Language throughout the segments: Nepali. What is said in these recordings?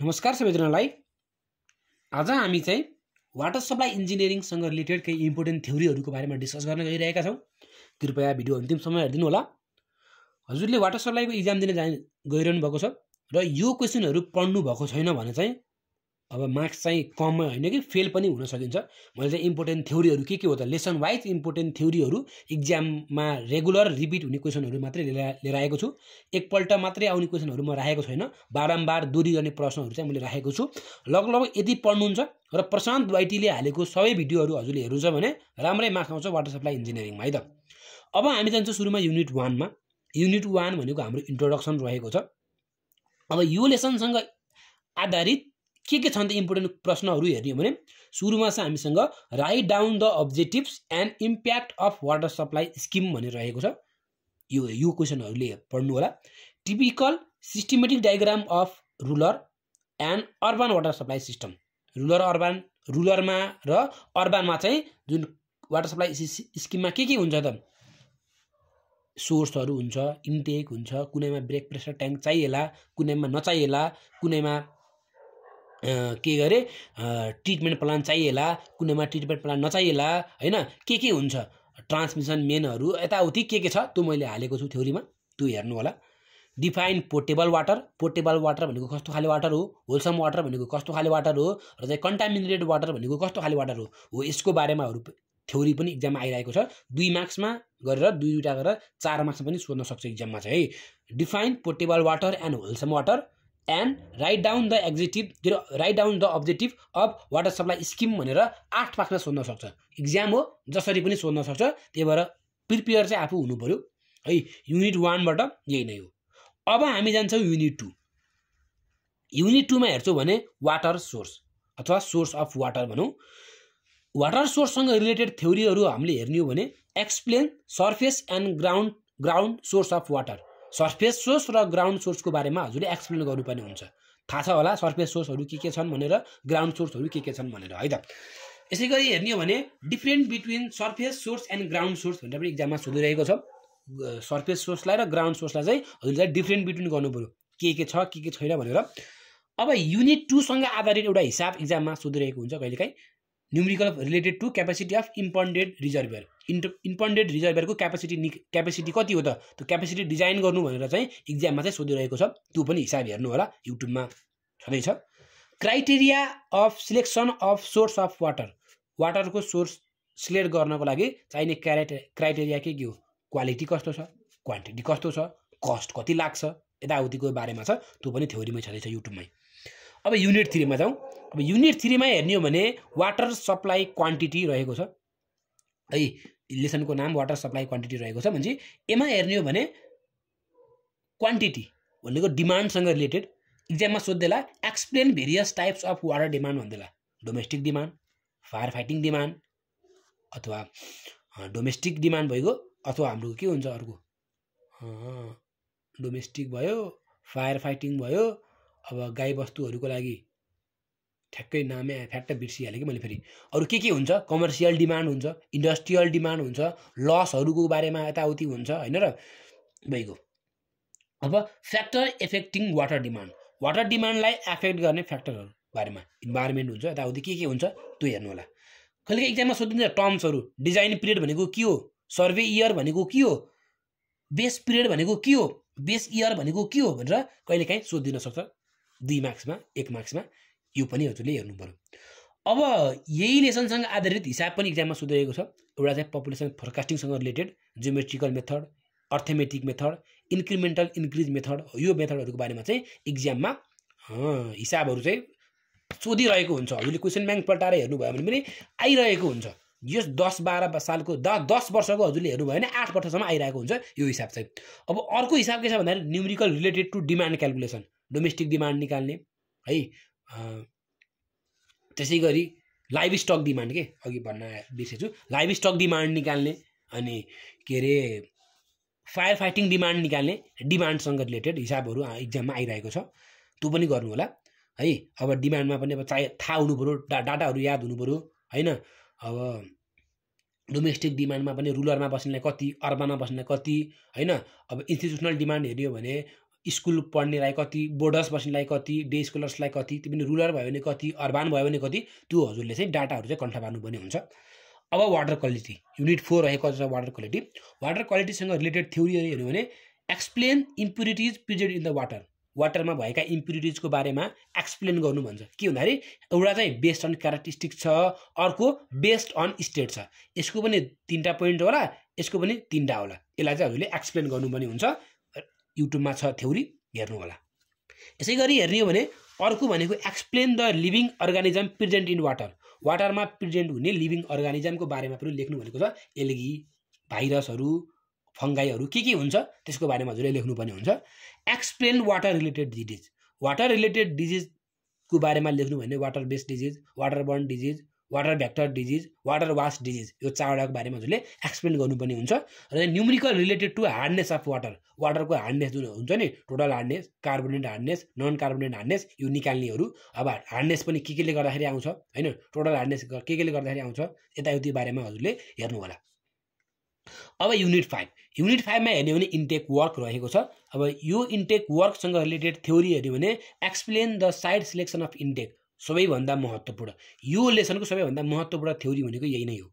नमस्कार सबैजनालाई। आज हामी चाहिँ वाटर सप्लाई इन्जिनियरिङसँग रिलेटेड केही इम्पोर्टेन्ट थ्योरीहरूको बारेमा डिस्कस गर्न गइरहेका छौँ। कृपया भिडियो अन्तिमसम्म हेरिदिनु होला। हजुरले वाटर सप्लाईको इक्जाम दिन जा गइरहनु भएको छ र यो क्वेसनहरू पढ्नु भएको छैन भने चाहिँ अब मार्क्स चाहिँ कम होइन कि फेल पनि हुन सकिन्छ। मैले चाहिँ इम्पोर्टेन्ट थ्योरीहरू के के हो त लेसन वाइज इम्पोर्टेन्ट थ्योरीहरू इक्जाममा रेगुलर रिपिट हुने क्वेसनहरू मात्रै लिएर लिएर आएको छु। एकपल्ट मात्रै आउने क्वेसनहरू म राखेको छैन। बारम्बार दोहोरी गर्ने प्रश्नहरू चाहिँ मैले राखेको छु। लगभग यदि पढ्नुहुन्छ र प्रशान्त वाइटीले हालेको सबै भिडियोहरू हजुरले हेर्नुहुन्छ भने राम्रै मार्क्स आउँछ वाटर सप्लाई इन्जिनियरिङमा है त। अब हामी जान्छौँ सुरुमा युनिट वानमा युनिट वान भनेको हाम्रो इन्ट्रोडक्सन रहेको छ। अब यो लेसनसँग आधारित के के छन् त इम्पोर्टेन्ट प्रश्नहरू हेर्ने हो भने सुरुमा चाहिँ हामीसँग write down the objectives and impact of water supply scheme भनेर रहेको छ। यो यो क्वेसनहरूले पढ्नु होला। Typical systematic diagram of rural and urban water supply system rural urban रुलरमा र अर्बनमा चाहिँ जुन वाटर सप्लाई स्किममा के के हुन्छ त? सोर्सहरू हुन्छ इन्टेक हुन्छ कुनैमा ब्रेक प्रेसर ट्याङ्क चाहिएला कुनैमा नचाहिएला कुनैमा के गरे? ट्रिटमेन्ट प्लान चाहिएला कुनैमा ट्रिटमेन्ट प्लान नचाहिएला होइन? के के हुन्छ? ट्रान्समिसन मेनहरू यताउति के के छ? त्यो मैले हालेको छु थ्योरीमा त्यो हेर्नु होला। Define portable water portable water भनेको कस्तो खाले वाटर हो? होलसम वाटर भनेको कस्तो खाले वाटर हो? र चाहिँ कन्टामिनेटेड वाटर भनेको कस्तो खाले वाटर हो? हो यसको बारेमाहरू थ्योरी पनि इक्जाममा आइरहेको छ। दुई मार्क्समा गरेर दुई दुईवटा गरेर चार मार्क्समा पनि सोध्न सक्छ इक्जाममा चाहिँ है? Define portable water and wholesome water and write down the objective write down the objective of water supply scheme भनेर आठ मार्क्समा सोध्न सक्छ। इक्जाम हो जसरी पनि सोध्न सक्छ त्यही भएर प्रिपेयर चाहिँ आफू हुनु पऱ्यो है युनिट वानबाट यही नै हो। अब हामी जान्छौँ युनिट टू युनिट टूमा हेर्छौँ भने वाटर सोर्स अथवा सोर्स अफ वाटर भनौँ। वाटर सोर्ससँग रिलेटेड थ्योरीहरू हामीले हेर्ने हो भने explain surface and ground ground source of water surface source र ग्राउन्ड सोर्सको बारेमा हजुरले एक्सप्लेन गर्नुपर्ने हुन्छ। थाहा छ होला सर्फेस सोर्सहरू के के छन् भनेर ग्राउन्ड सोर्सहरू के के छन् भनेर है त? यसै गरी हेर्ने हो भने different between surface source and ground source भनेर पनि इक्जाममा सोधिरहेको छ। सर्फेस सोर्सलाई र ग्राउन्ड सोर्सलाई चाहिँ हजुरले डिफ्रेन्ट बिट्विन गर्नु पऱ्यो के के छ के के छैन भनेर। अब युनिट टूसँग आधारित एउटा हिसाब इक्जाममा सोधिरहेको हुन्छ कहिलेकाहीँ। Numerical related to capacity of impounded reservoir int impounded रिजर्भरको क्यापेसिटी नि क्यापेसिटी कति हो त? त्यो क्यापेसिटी डिजाइन गर्नु भनेर चाहिँ इक्जाममा चाहिँ सोधिरहेको छ। त्यो पनि हिसाब हेर्नु होला युट्युबमा छँदैछ। Criteria of selection of source of water वाटरको source select गर्नको लागि चाहिने क्यारेटे क्राइटेरिया के के हो? क्वालिटी कस्तो छ? क्वान्टिटी कस्तो छ? कस्ट कति लाग्छ? यताउतिको बारेमा छ। त्यो पनि थ्योरीमै छँदैछ युट्युबमै अब युनिट थ्रीमा जाउँ। अब युनिट थ्रीमा हेर्ने हो भने वाटर सप्लाई क्वान्टिटी रहेको छ। है लेसनको नाम वाटर सप्लाई क्वान्टिटी रहेको छ भने एमा हेर्ने हो भने क्वान्टिटी भनेको डिमान्डसँग रिलेटेड इक्जाममा सोध्दैला explain various types of water demand भन्दैला। Domestic demand fire fighting demand अथवा डोमेस्टिक डिमान्ड भइगयो अथवा हाम्रो के हुन्छ अर्को? डोमेस्टिक भयो फायर फाइटिङ भयो अब गाईबस्तुहरूको लागि ठ्याक्कै नामै फ्याट्ट बिर्सिहालेँ कि मैले फेरि। अरू के के हुन्छ? कमर्सियल डिमान्ड हुन्छ इन्डस्ट्रियल डिमान्ड हुन्छ लसहरूको बारेमा यताउति हुन्छ होइन र? भइगयो। अब factor affecting water demand. Water डिमान्डलाई effect गर्ने फ्याक्टरहरू बारेमा इन्भाइरोमेन्ट हुन्छ यताउति के के हुन्छ त्यो हेर्नु होला। कहिले इक्जाममा सोधिन्छ टर्म्सहरू डिजाइन पिरियड भनेको के हो? सर्वे इयर भनेको के हो? बेस पिरियड भनेको के हो? बेस इयर भनेको के हो? भनेर कहिलेकाहीँ सोधिदिन सक्छ। दुई मार्क्समा एक मार्क्समा। यो पनि हजुरले हेर्नु पऱ्यो अब यही लेसनसँग आधारित हिसाब पनि इक्जाममा सोधिरहेको छ। एउटा चाहिँ population फोरकास्टिङसँग related geometrical method arithmetic method incremental increase method यो मेथडहरूको बारेमा चाहिँ इक्जाममा हिसाबहरू चाहिँ सोधिरहेको हुन्छ। हजुरले क्वेसन ब्याङ्क पल्टाएर हेर्नुभयो भने पनि आइरहेको हुन्छ। यस दस बाह्र सालको द दस वर्षको हजुरले हेर्नुभयो भने आठ वर्षसम्म आइरहेको हुन्छ यो हिसाब चाहिँ। अब अर्को हिसाब के छ भन्दाखेरि numerical related to demand calculation domestic demand निकाल्ने है? त्यसै गरी लाइभ स्टक डिमान्ड के? अघि भन्न बिर्सेछु। लाइभ स्टक डिमान्ड निकाल्ने अनि के अरे फायर फाइटिङ डिमान्ड निकाल्ने डिमान्डसँग रिलेटेड हिसाबहरू इक्जाममा आइरहेको छ। त्यो पनि गर्नु होला। है अब डिमान्डमा पनि अब चाहे थाहा हुनु पऱ्यो डा डाटाहरू याद हुनु पऱ्यो होइन? अब डोमेस्टिक डिमान्डमा पनि रुरलमा बस्नेलाई कति अर्बनमा बस्नेलाई कति होइन? अब इन्स्टिट्युसनल डिमान्ड हेऱ्यो भने स्कुल पढ्नेलाई कति बोर्डर्स बस्नेलाई कति डे स्कलर्सलाई कति त्यो पनि रुरल भयो भने कति अर्बान भयो भने कति त्यो हजुरले चाहिँ डाटाहरू चाहिँ कन्ठा पार्नुपर्ने हुन्छ। अब वाटर क्वालिटी युनिट फोर रहेको छ वाटर क्वालिटी वाटर क्वालिटीसँग रिलेटेड थ्योरीहरू हेऱ्यो भने explain impurities present in the water वाटरमा भएका इम्प्युरिटिजको बारेमा एक्सप्लेन गर्नु भन्छ। के भन्दाखेरि एउटा चाहिँ बेस्ड अन क्यारेक्टरिस्टिक छ अर्को बेस्ड अन स्टेट छ। यसको पनि तिनवटा पोइन्ट होला यसको पनि तिनवटा होला। यसलाई चाहिँ हजुरले एक्सप्लेन गर्नुपर्ने हुन्छ। युट्युबमा छ थ्योरी हेर्नु होला यसै गरी हेर्ने हो भने अर्को भनेको explain the living organism present in water वाटरमा present हुने लिभिङ अर्गानिजमको बारेमा पनि लेख्नु भनेको छ एलगी भाइरसहरू फङ्गाईहरू के के हुन्छ त्यसको बारेमा हजुरले लेख्नुपर्ने हुन्छ। Explain water related disease water related डिजिजको बारेमा लेख्नु भने water based disease water borne disease water vector disease water wash disease यो चारवटाको बारेमा हजुरले एक्सप्लेन गर्नुपर्ने हुन्छ। र numerical related to hardness of water वाटरको hardness जुन हुन्छ नि total hardness carbonate hardness non carbonate hardness यो निकाल्नेहरू। अब हार्डनेस पनि के केले गर्दाखेरि आउँछ होइन? टोटल हार्डनेस के केले गर्दाखेरि आउँछ? यताउति बारेमा हजुरले हेर्नु होला। अब युनिट फाइभ युनिट फाइभमा हेर्ने भने इन्टेक वर्क रहेको छ। अब यो इन्टेक वर्कसँग रिलेटेड थ्योरी हेऱ्यो भने explain the side selection of intake सबैभन्दा महत्त्वपूर्ण यो लेसनको सबैभन्दा महत्त्वपूर्ण थ्योरी भनेको यही नै हो।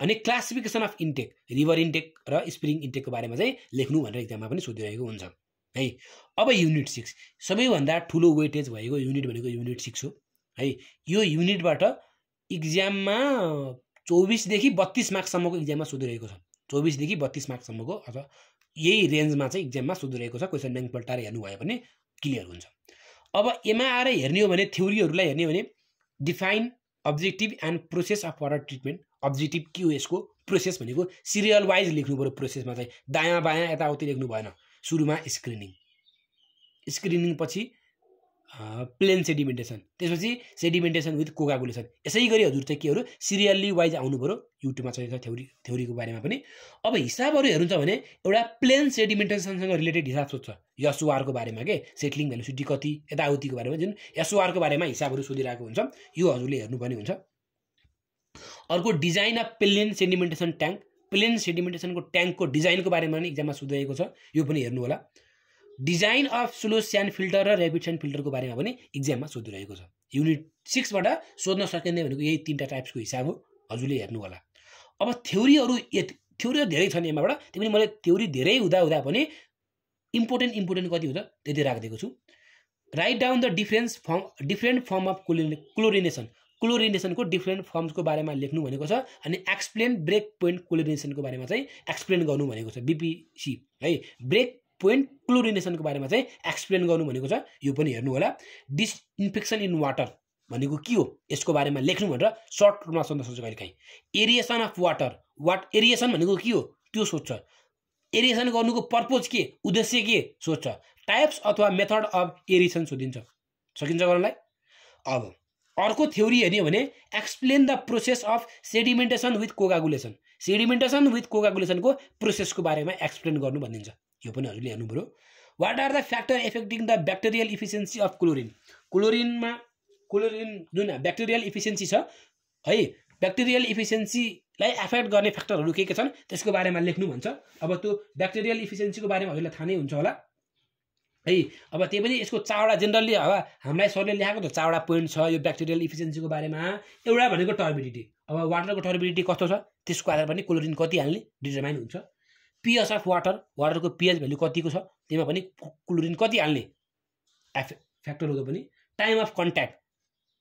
अनि classification of intake river intake र स्प्रिङ इन्टेकको बारेमा चाहिँ लेख्नु भनेर इक्जाममा पनि सोधिरहेको हुन्छ है? अब युनिट सिक्स सबैभन्दा ठुलो वेटेज भएको युनिट भनेको युनिट सिक्स हो है? यो युनिटबाट इक्जाममा चौबिसदेखि बत्तिस मार्क्ससम्मको इक्जाममा सोधिरहेको छ। चौबिसदेखि बत्तिस मार्क्ससम्मको अथवा यही रेन्जमा चाहिँ इक्जाममा सोधिरहेको छ। क्वेसन ब्याङ्क पल्टाएर हेर्नुभयो भने क्लियर हुन्छ। अब एमा आएर हेर्ने हो भने थ्योरीहरूलाई हेर्ने हो भने define objective and process of water treatment objective के हो यसको? प्रोसेस भनेको सिरियल वाइज लेख्नु पऱ्यो प्रोसेसमा चाहिँ। दायाँ बायाँ यताउति लेख्नु भएन। सुरुमा स्क्रिनिङ स्क्रिनिङ पछि प्लेन सेडिमेन्टेसन त्यसपछि सेडिमेन्टेसन विथ कोकागुलेसन यसै गरी हजुर चाहिँ केहरू सिरियल्ली वाइज आउनु पऱ्यो युट्युबमा छ थ्योरी थ्योरीको बारेमा पनि। अब हिसाबहरू हेर्नुहुन्छ भने एउटा प्लेन सेडिमेन्टेसनसँग रिलेटेड हिसाब सोध्छ। यसओआरको बारेमा के? सेटलिङ भेलोसिटी कति? यताउतिको बारेमा जुन यसओआरको बारेमा हिसाबहरू सोधिरहेको हुन्छ। यो हजुरले हेर्नुपर्ने हुन्छ। अर्को design of plain sedimentation tank plain सेडिमेन्टेसनको ट्याङ्कको डिजाइनको बारेमा पनि इक्जाममा सोधिरहेको छ। यो पनि हेर्नु होला। Design of slow sand filter र ऱ्याबिट स्यान्ड फिल्टरको बारेमा पनि इक्जाममा सोधिरहेको छ। युनिट सिक्सबाट सोध्न सकिने भनेको यही तिनवटा टाइप्सको हिसाब हो। हजुरले हेर्नु होला। अब थ्योरीहरू थ्योरीहरू धेरै छन् यहाँबाट। त्यो पनि मैले थ्योरी धेरै हुँदा हुँदा पनि इम्पोर्टेन्ट इम्पोर्टेन्ट कति हुन्छ त्यति राखिदिएको छु। Write down the difference form different form of chlorine chlorination क्लोरिनेसनको different फर्म्सको बारेमा लेख्नु भनेको छ अनि एक्सप्लेन ब्रेक पोइन्ट क्लोरिनेसनको बारेमा चाहिँ एक्सप्लेन गर्नु भनेको छ। बिपिसी है। ब्रेक पोइन्ट क्लोरिनेसनको बारेमा चाहिँ एक्सप्लेन गर्नु भनेको छ। यो पनि हेर्नु होला। डिसइन्फेक्सन इन वाटर भनेको के हो? यसको बारेमा लेख्नु भनेर सर्ट रूपमा सोध्न सक्छ कहिले काहीँ। Aeration of water what aeration भनेको के हो? त्यो सोध्छ। एरिएसन गर्नुको पर्पोज के? उद्देश्य के? सोध्छ। टाइप्स अथवा मेथड अफ एरिएसन सोधिन्छ। सकिन्छ गर्नलाई अब अर्को थ्योरी हेर्ने भने explain the process of sedimentation with coagulation sedimentation with कोकागुलेसनको प्रोसेसको बारेमा एक्सप्लेन गर्नु भनिन्छ। यो पनि हजुरले हेर्नु पऱ्यो। What are the factor affecting the bacterial efficiency of chlorine क्लोरिनमा chlorine जुन ब्याक्टेरियल इफिसियन्सी छ है ब्याक्टेरियल इफिसियन्सीलाई एफेक्ट गर्ने फ्याक्टरहरू के के छन् त्यसको बारेमा लेख्नु भन्छ। अब त्यो ब्याक्टेरियल इफिसियन्सीको बारेमा हजुरलाई थाहा नै हुन्छ होला। है अब त्यही पनि यसको चारवटा जेनरली अब हामीलाई सरले ल्याएको त चारवटा पोइन्ट छ यो ब्याक्टेरियल इफिसियन्सीको बारेमा। एउटा भनेको टर्बिडिटी अब वाटरको टर्बिडिटी कस्तो छ? त्यसको आधार पनि क्लोरिन कति हाल्ने डिटरमाइन हुन्छ। पिएच अफ वाटर वाटरको पिएच भ्यालु कतिको छ? त्यसमा पनि क्लोरिन कति हाल्ने? एफ फ्याक्टर हो पनि टाइम अफ कन्ट्याक्ट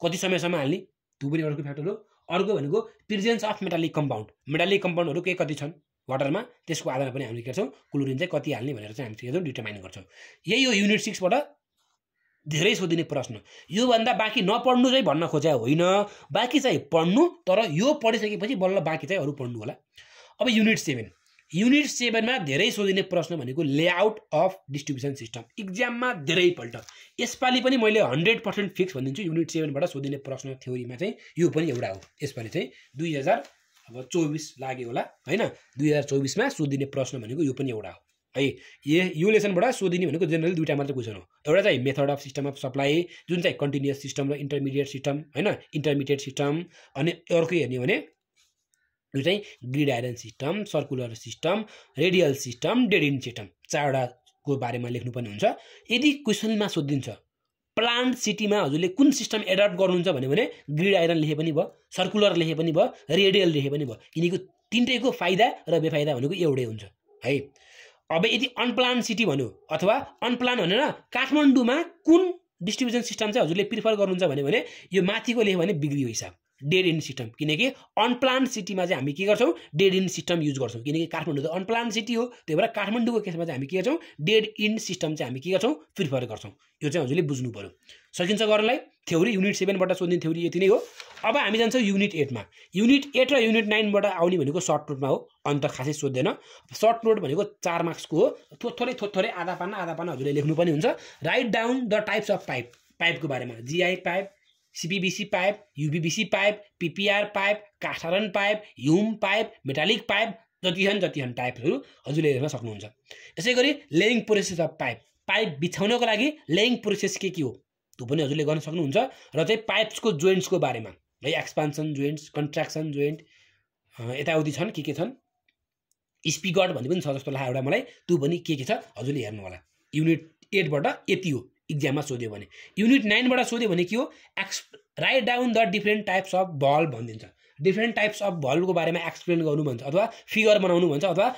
कति समयसम्म हाल्ने? त्यो पनि अर्को फ्याक्टर हो। अर्को भनेको presence of metallic compound metallic कम्पाउन्डहरू के कति छन्? वाटरमा त्यसको आधारमा पनि हामीले के गर्छौँ क्लोरिन चाहिँ कति हाल्ने भनेर चाहिँ हामी के गर्छौँ डिटर्माइन गर्छौँ। यही हो युनिट सिक्सबाट धेरै सोधिने प्रश्न। योभन्दा बाँकी नपढ्नु चाहिँ भन्न खोजे होइन। बाँकी चाहिँ पढ्नु तर यो पढिसकेपछि बल्ल बाँकी चाहिँ अरू पढ्नु होला। अब युनिट सेभेन युनिट सेभेनमा धेरै सोधिने प्रश्न भनेको लेआउट अफ डिस्ट्रिब्युसन सिस्टम इक्जाममा धेरैपल्ट। यसपालि पनि मैले हन्ड्रेड पर्सेन्ट फिक्स भनिदिन्छु युनिट सेभेनबाट सोधिने प्रश्न थ्योरीमा चाहिँ यो पनि एउटा हो। यसपालि चाहिँ दुई हजार अब चौबिस लाग्यो होला होइन? दुई हजार चौबिसमा सोधिने प्रश्न भनेको यो पनि एउटा हो। है ए यो लेसनबाट सोधिने भनेको जेनरली दुइटा मात्रै क्वेसन हो। एउटा चाहिँ method of system of supply जुन चाहिँ कन्टिन्युस सिस्टम र इन्टरमिडिएट सिस्टम होइन? इन्टरमिडिएट सिस्टम अनि अर्को हेर्ने भने यो चाहिँ grid iron system circular system radial system dead end system चारवटा को बारेमा लेख्नुपर्ने हुन्छ। यदि क्वेसनमा सोधिन्छ प्लान्ट सिटीमा हजुरले कुन सिस्टम एडप्ट गर्नुहुन्छ? भन्यो भने ग्रिड आइरन लेखे पनि भयो सर्कुलर लेखे पनि भयो रेडियल लेखे पनि भयो। किनकि तिनटैको फाइदा र बेफाइदा भनेको एउटै हुन्छ है? अब यदि अनप्लान सिटी भन्यो अथवा अनप्लान भनेर काठमाडौँमा कुन डिस्ट्रिब्युसन सिस्टम चाहिँ हजुरले प्रिफर गर्नुहुन्छ भन्यो भने यो माथिको लेख्यो भने बिग्रियो हिसाब। डेड इन्ड सिस्टम किनकि अनप्लान सिटीमा चाहिँ हामी के गर्छौँ? डेड इन्ड सिस्टम युज गर्छौँ। किनकि काठमाडौँ त अनप्लान सिटी हो त्यही भएर काठमाडौँको केसमा चाहिँ हामी के गर्छौँ? डेड इन्ड सिस्टम चाहिँ हामी के गर्छौँ? प्रिफर गर्छौँ। यो चाहिँ हजुरले बुझ्नु पऱ्यो सकिन्छ गर्नलाई थ्योरी युनिट सेभेनबाट सोध्ने थ्योरी यति नै हो। अब हामी जान्छौँ युनिट एटमा युनिट एट र युनिट नाइनबाट आउने भनेको सर्ट नोटमा हो। अन्त खासै सोध्दैन। सर्ट नोट भनेको चार मार्क्सको हो। थोरै थोरै आधा पाना आधा पाना हजुरले लेख्नु पनि हुन्छ। Write down the types of pipe पाइपको बारेमा। GI pipe CPVC pipe UPVC pipe PPR pipe काठारन pipe hume pipe metallic pipe जति छन् जति छन् टाइपहरू हजुरले हेर्न सक्नुहुन्छ। यसै गरी laying process of pipe pipe बिछाउनको लागि लेइङ प्रोसेस के के हो? त्यो पनि हजुरले गर्न सक्नुहुन्छ र चाहिँ पाइप्सको जोइन्ट्सको बारेमा है एक्सपान्सन जोइन्ट्स कन्ट्राक्सन जोइन्ट यताउति छन् के के छन्? स्पिगट भन्ने पनि छ जस्तो लाग्यो एउटा मलाई त्यो पनि के के छ? हजुरले हेर्नु होला युनिट एटबाट यति हो। इक्जाममा सोध्यो भने। युनिट नाइनबाट सोध्यो भने के हो? X write down the different types of valve भनिदिन्छ। डिफ्रेन्ट टाइप्स अफ बल्बको बारेमा एक्सप्लेन गर्नु भन्छ अथवा फिगर बनाउनु भन्छ अथवा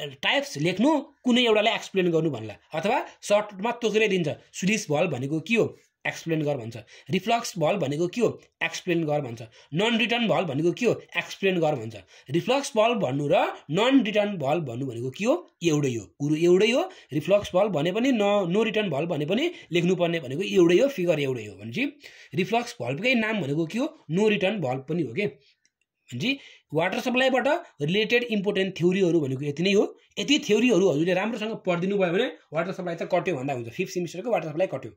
टाइप्स लेख्नु कुनै एउटालाई एक्सप्लेन गर्नु भन्ला। अथवा सर्टमा तोकेरै दिन्छ सुलिस बल भनेको के हो? एक्सप्लेन गर भन्छ। रिफ्लक्स भल भनेको के हो? एक्सप्लेन गर भन्छ। नन रिटर्न भल भनेको के हो? एक्सप्लेन गर भन्छ। रिफ्लक्स भल भन्नु र नन रिटर्न भल भन्नु भनेको के हो? एउटै हो। कुरो एउटै हो। रिफ्लक्स भल भने पनि न नो रिटर्न भल भने पनि लेख्नुपर्ने भनेको एउटै हो। फिगर एउटै हो भनेपछि रिफ्लक्स भल्भकै नाम भनेको के हो? नो रिटर्न भल्भ पनि हो कि? भनेपछि वाटर सप्लाईबाट रिलेटेड इम्पोर्टेन्ट थ्योरीहरू भनेको यति नै हो। यति थ्योरीहरू हजुरले राम्रोसँग पढिदिनु भयो भने वाटर सप्लाई चाहिँ कट्यो भन्दा हुन्छ। फिफ्थ सेमिस्टरको वाटर सप्लाई कट्यो।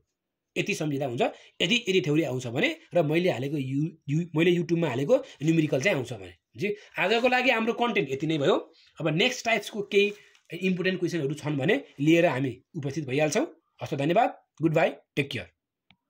यति सम्झिँदा हुन्छ। यदि यदि थ्योरी आउँछ भने र मैले हालेको यु यु मैले युट्युबमा हालेको न्युमेरिकल चाहिँ आउँछ भने। जी आजको लागि हाम्रो कन्टेन्ट यति नै भयो। अब नेक्स्ट टाइप्सको केही इम्पोर्टेन्ट क्वेसनहरू छन् भने लिएर हामी उपस्थित भइहाल्छौँ। हस् धन्यवाद। Good bye take care